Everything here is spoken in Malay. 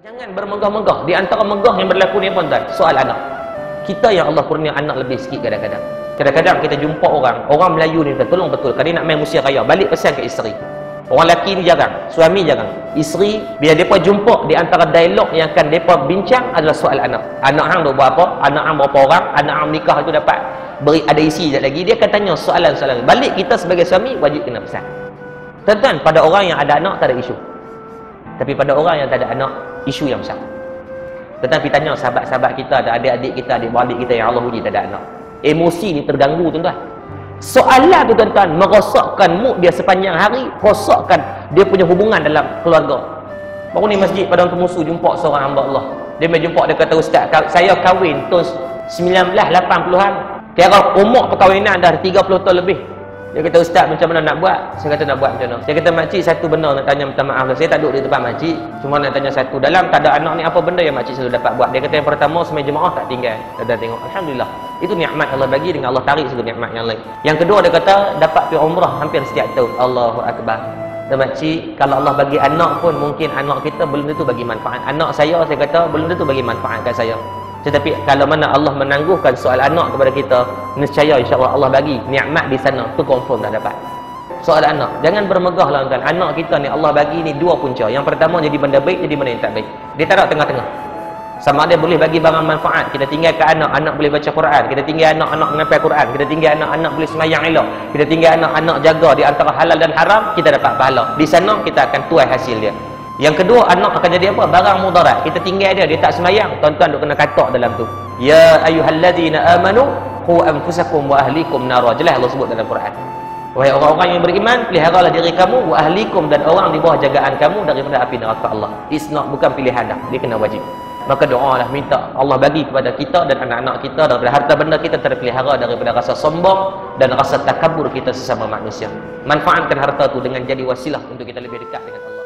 Jangan bermegah-megah. Di antara megah yang berlaku ni pun tuan, soal anak. Kita yang Allah kurnia anak lebih sikit kadang-kadang. Kadang-kadang kita jumpa orang, orang Melayu ni tolong betul. Kalau dia nak main musia raya, balik pesan ke isteri. Orang lelaki ni jarang, suami jarang. Isteri, bila mereka jumpa di antara dialog yang akan mereka bincang adalah soal anak. Anak hang dah buat apa? Anak hang berapa orang? Anak hang nikah itu dapat beri ada isi sekejap lagi. Dia akan tanya soalan-soalan. Balik kita sebagai suami, wajib kena pesan. Tuan-tuan, pada orang yang ada anak, tak ada isu. Tapi pada orang yang tak ada anak, isu yang besar. Tetapi tanya sahabat-sahabat kita, ada adik-adik kita, adik-beradik kita yang Allah uji tak ada anak. Emosi ni terganggu tuan-tuan. Soalan tu tuan-tuan merosakkan mood dia sepanjang hari, rosakkan dia punya hubungan dalam keluarga. Baru ni masjid pada untuk musuh jumpa seorang hamba Allah. Dia mai jumpa dia kata ustaz, saya kahwin tahun 1980-an. Kira umur perkahwinan dah 30 tahun lebih. Dia kata ustaz macam mana nak buat? Saya kata nak buat macam mana? Saya kata makcik satu benda nak tanya minta maaf lah. Saya tak duduk di tempat makcik. Cuma nak tanya satu. Dalam tak ada anak ni apa benda yang makcik selalu dapat buat? Dia kata yang pertama semai jemaah tak tinggal. Dia tengok. Alhamdulillah. Itu nikmat Allah bagi dengan Allah tarik satu nikmat yang lain. Yang kedua dia kata dapat pergi umrah hampir setiap tahun. Allahu Akbar. Dan makcik kalau Allah bagi anak pun mungkin anak kita belum tentu bagi manfaat. Anak saya saya kata belum tentu bagi manfaat kat saya. Tetapi kalau mana Allah menangguhkan soal anak kepada kita, nescaya insya-Allah Allah bagi nikmat di sana, tu confirm tak dapat. Soal anak, jangan bermegahlah tuan. Anak kita ni Allah bagi ni dua punca. Yang pertama jadi benda baik, jadi benda yang tak baik. Dia tak ada tengah-tengah. Sama ada boleh bagi barang manfaat. Kita tinggal ke anak, anak boleh baca Quran. Kita tinggal anak, anak mengampai Quran. Kita tinggal anak, anak boleh semayang elok. Kita tinggal anak, anak jaga di antara halal dan haram, kita dapat pahala. Di sana kita akan tuai hasil dia. Yang kedua, anak akan jadi apa? Barang mudarat. Kita tinggal dia, dia tak semayang. Tuan-tuan duk kena katak dalam tu. Ya ayyuhalladzina amanu qu anfusakum wa ahlikum nara. Jelas Allah sebut dalam Quran. Wahai orang-orang yang beriman, peliharalah diri kamu wa ahlikum dan orang di bawah jagaan kamu daripada api neraka Allah. It's not bukan pilihan dah. Dia kena wajib. Maka doalah minta Allah bagi kepada kita dan anak-anak kita daripada harta benda kita terpelihara daripada rasa sombong dan rasa takabur kita sesama manusia. Manfaatkan harta tu dengan jadi wasilah untuk kita lebih dekat dengan Allah.